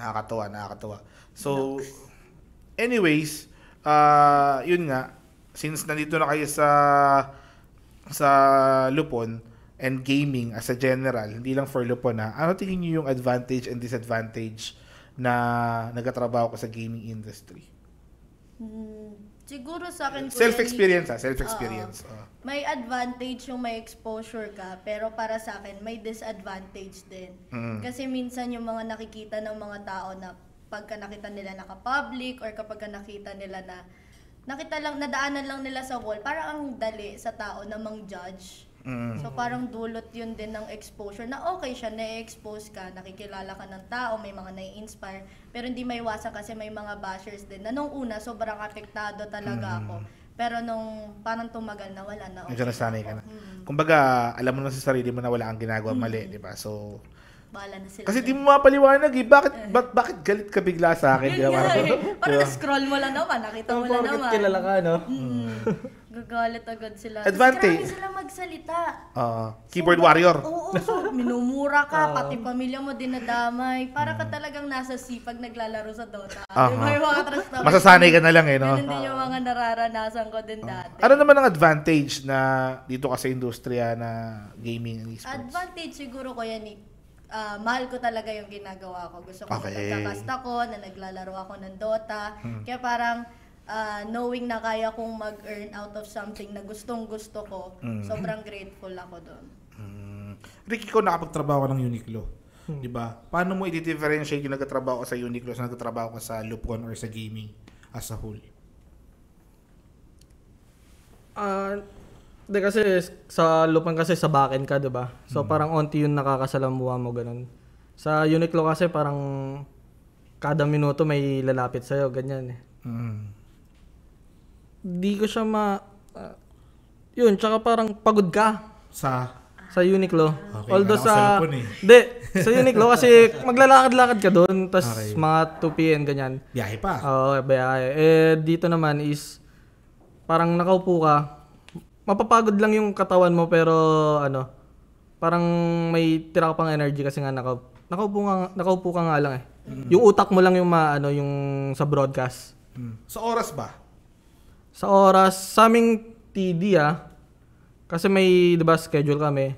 Nakakatuwa, nakakatuwa. So, anyways, uh, yun nga, since nandito na kayo sa sa Lupon and gaming as a general, hindi lang for Lupon ha, ano tingin niyo yung advantage and disadvantage na nagkatrabaho ka sa gaming industry? Hmm, siguro sa akin, Kuya Self-experience ha, self-experience. Ah. may advantage yung may exposure ka, pero para sa akin, may disadvantage din. Mm. Kasi minsan yung mga nakikita ng mga tao na pagka nakita nila naka-public or kapag ka nakita nila na nakita lang, nadaanan lang nila sa wall, parang ang dali sa tao na mang-judge. Mm. So parang dulot yun din ng exposure na okay siya, na-expose ka, nakikilala ka ng tao, may mga nai-inspire, pero hindi may iwasan kasi may mga bashers din na nung una sobrang apektado talaga ako. Pero nung parang tumagal na wala na. Medyo nasanay ka na. Mm. Kumbaga, alam mo na sa sarili mo na wala kang ginagawa mali, di ba? So, Bahala na sila. kasi di mo mapaliwanag eh. Bakit, bak- bakit galit ka bigla sa akin? Yun nga Parang- eh. Parang Di ba? na-scroll mo lang naman, nakita mo lang naman. kilala ka, no? Mm. Gagalit agad sila. Advantage. Kasi sila magsalita. Oo. keyboard warrior. Oo, so minumura ka, pati pamilya mo dinadamay. Para ka talagang nasa sipag naglalaro sa Dota. Ba yung mga talk? Masasanay ka na lang eh, no? Ganun din yung mga nararanasan ko din dati. Ano naman ang advantage na dito ka sa industriya na gaming and esports? Advantage siguro ko yan ah, mahal ko talaga yung ginagawa ko. Gusto ko Okay. na nagkakast ako, na naglalaro ako ng Dota. Kaya parang ah, knowing na kaya kong mag-earn out of something na gustong gusto ko, sobrang grateful ako doon. Mm. Ricky, ikaw nakapagtrabaho ka ng Uniqlo. Di ba? Paano mo i-differentiate yung nagtatrabaho ka sa Uniqlo sa nagtatrabaho ka sa Lupon or sa gaming as a whole? Ah, di kasi sa lupan kasi sa backend ka, 'di ba? So parang onti yung nakakasalamuha mo ganun. Sa Uniqlo kasi parang kada minuto may lalapit sa'yo, ganyan eh. Mm. Di ko siya ma... ah, yun, tsaka parang pagod ka Sa sa Uniqlo. Okay, Although sa. Lupon eh. Di, sa Uniqlo kasi maglalakad-lakad ka doon, tas Okay. mga 2 p.m. ganyan. biyahe pa. Oo, biyahe. Eh, dito naman is, parang nakaupo ka, mapapagod lang yung katawan mo, pero ano, parang may tira ka pang energy kasi nga nakau, nakaupo, ka, nakaupo ka nga lang eh. Yung utak mo lang yung maano, yung sa broadcast. Mm. Sa oras ba? Sa oras, sa aming TD ah, kasi may, di ba, schedule kami.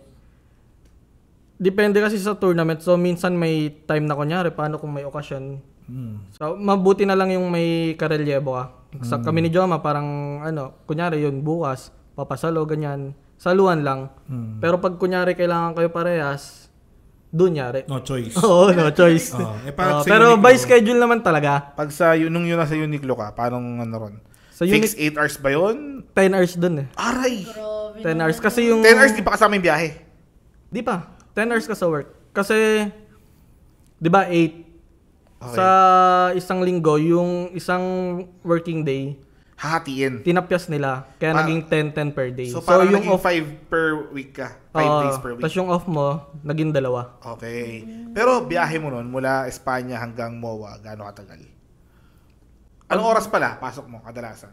Depende kasi sa tournament. So, minsan may time na kunyari, paano kung may okasyon. Mm. So, mabuti na lang yung may karelyebo ka. Sa kami ni Joma, parang, ano, kunyari yun, bukas, papasalo, ganyan. Saluan lang. Mm. Pero pag kunyari kailangan kayo parehas, dun yari. No choice. Oo, no choice. Oo. Eh, parang sa pero Uniqlo- by schedule naman talaga. Pag sa nung yun nasa Uniqlo ka, paano ano ron? Sa Fix 8 hours ba yun? 10 hours dun eh. Aray! Grabe 10 hours. Kasi yung... 10 hours, di pa kasama yung biyahe. Di pa. 10 hours ka sa work. Kasi, di ba, 8. Okay. Sa isang linggo, yung isang working day, Hahatiin. tinapyas nila. Kaya Pa- naging 10-10 per day. So, parang yung naging off, 5 per week ka. 5 Oo, days per week. Tapos yung off mo, naging dalawa. Okay. Pero biyahe mo nun mula Espanya hanggang MOA, gaano katagal? Anong oras pala pasok mo kadalasan?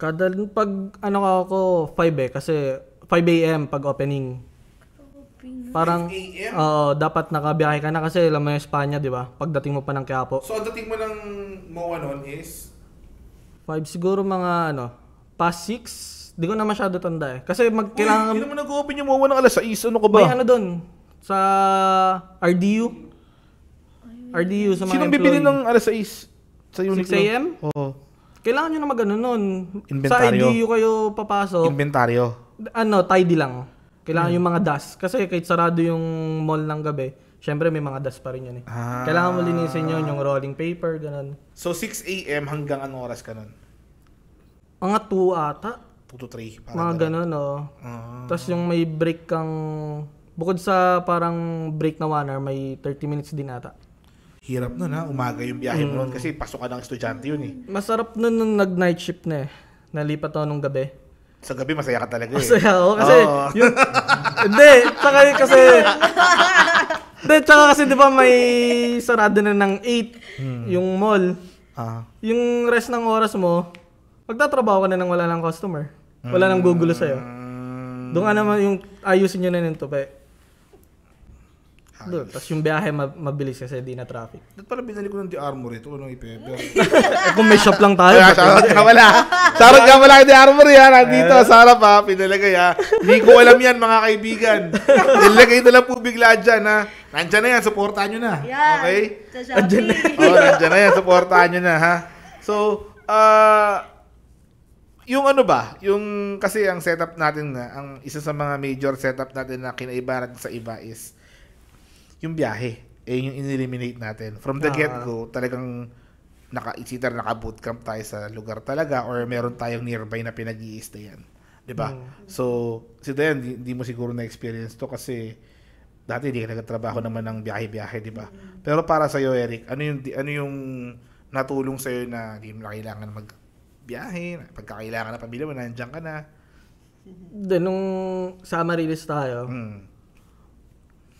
Kada, pag ano ka ako, 5 eh. Kasi 5 a.m. pag opening. Parang, 5 a.m.? oo, dapat nakabiyahe ka na kasi alam mo yung Espanya, di ba? Pagdating mo pa ng Quiapo. So, ang dating mo ng MOA nun is 5 siguro mga ano, past 6. Di ko na masyado tanda eh. Kasi mag, kailangan, Uy, hindi naman nag-open yung MOA ng alas 6. Ano ka ba? may ano doon, sa RDU. RDU sa mga Sinong bibili ng alas 6 sa 6 Uniqlo? a.m.? Oo. Kailangan nyo na mag ano nun. Sa Inventaryo. RDU kayo papasok. Inventaryo. ano, tidy lang. Kailangan Hmm. yung mga dust. Kasi kahit sarado yung mall ng gabi, syempre may mga dust pa rin yun eh. Ah. Kailangan mo linisin yun, yung rolling paper, ganun. So, 6 a.m. hanggang anong oras ka nun? Mga 2 ata. 2 to 3. Mga ganun, oh. Ah. Tapos yung may break kang... Bukod sa parang break na 1 hour, may 30 minutes din ata. Hirap nun ha. Umaga yung biyahe mo Hmm. nun kasi pasok ka ng estudyante yun eh. Masarap nun nung nag-night shift na eh. Nalipat ako nung gabi. Sa gabi masaya ka talaga eh. Masaya ako kasi Oo. yung... Hindi, tsaka kasi... Hindi, tsaka kasi di ba may sarado na ng 8 yung mall. Ah. Yung rest ng oras mo, magtatrabaho ka na nang wala ng customer. Wala nang gugulo sa'yo. Mm, Doon ka naman yung ayusin nyo na ng tupi. Doon. Tapos yung biyahe ma- mabilis kasi di na traffic. Dapat pala binalik ko ng The Armory. Ito ko nung ipepe. eh kung may shop lang tayo, Kaya ba't- shoutout ka wala. Shoutout ka wala The Armory ha. Nandito sa harap ha. Pinalagay ha. Hindi ko alam yan mga kaibigan. Nilagay na lang po bigla dyan ha. Nandyan na yan. Supportahan nyo na. Yan. Okay? Sa Shopee. Oh, nandyan na yan. Supportahan nyo na ha. So, ah... yung ano ba, yung kasi ang setup natin nga, ang isa sa mga major setup natin na kinaiba natin sa iba is yung biyahe. Eh, yung in-eliminate natin. From the Ah. get-go, talagang naka, either naka-bootcamp tayo sa lugar talaga or meron tayong nearby na pinag i yan. 'Di ba? So, si Dayan, di, di mo siguro na-experience to kasi dati hindi ka nagtatrabaho naman ng biyahe-biyahe, 'di ba? Pero para sa iyo, Eric, ano yung ano yung natulong sa iyo na di mo na kailangan mag biyahe, pagka kailangan na pamilya mo, nandiyan ka na. Then, nung sa Amarilis tayo, Hmm.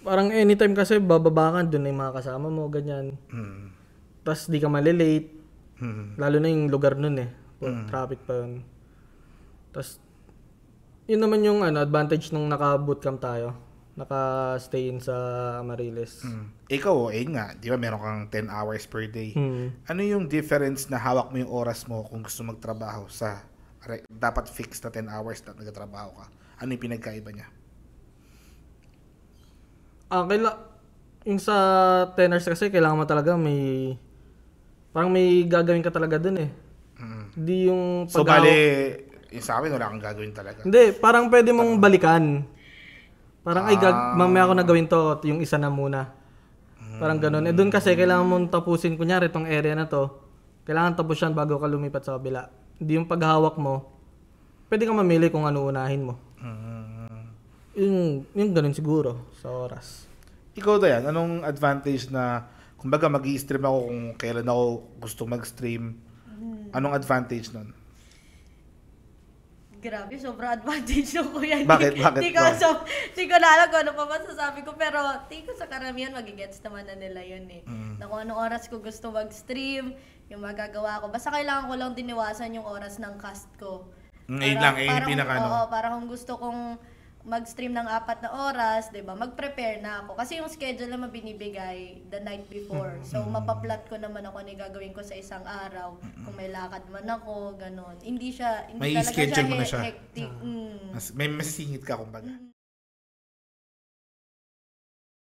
parang anytime kasi bababa ka, doon na yung mga kasama mo, ganyan. Hmm. Tapos di ka malilate. Hmm. Lalo na yung lugar nun eh. Traffic pa yun. Tapos, yun naman yung ano, advantage nung naka-bootcamp tayo. Naka-stay in sa Amarilis. Hmm. Ikaw, eh nga, di ba meron kang 10 hours per day. Hmm. Ano yung difference na hawak mo yung oras mo kung gusto magtrabaho sa dapat fixed na 10 hours na nagtatrabaho ka? Ano yung pinagkaiba niya? Ah, kaila, yung sa tenors kasi kailangan mo talaga may, parang may gagawin ka talaga dun eh. Mm. Hindi yung So, pag- bali, yung sa akin, wala kang gagawin talaga. Hindi, parang pwede mong balikan. Parang, ay, Ah. gag- mamaya ako na gawin to, yung isa na muna. Parang ganun. Eh, doon kasi, kailangan mong tapusin, kunyari, itong area na to, kailangan tapos yan bago ka lumipat sa kabila. Hindi yung paghawak mo, pwede kang mamili kung ano unahin mo. Mm. Yung, yung ganun siguro, sa oras. Ikaw, Dayan, anong advantage na, kumbaga mag stream ako kung kailan ako gusto mag-stream, anong advantage nun? Grabe, sobrang advantage ng kuya. Bakit? Bakit? Di ko, Bakit? so, di ko na alam kung ano pa masasabi ko. Pero, di ko sa karamihan, magigets naman na nila yun eh. Mm. Na kung anong oras ko gusto mag-stream, yung magagawa ko. Basta kailangan ko lang diniwasan yung oras ng cast ko. Mm, lang, ayun yung pinaka, ano. Oo, para kung gusto kong mag-stream ng apat na oras, 'di ba? Mag-prepare na ako kasi yung schedule naman binibigay the night before. So mapaplot ko naman ako ni gagawin ko sa isang araw. Kung may lakad man ako, ganun. Hindi siya hindi May talaga schedule na he- siya. hectic. Mm. Mas, may masisingit ka, kumbaga.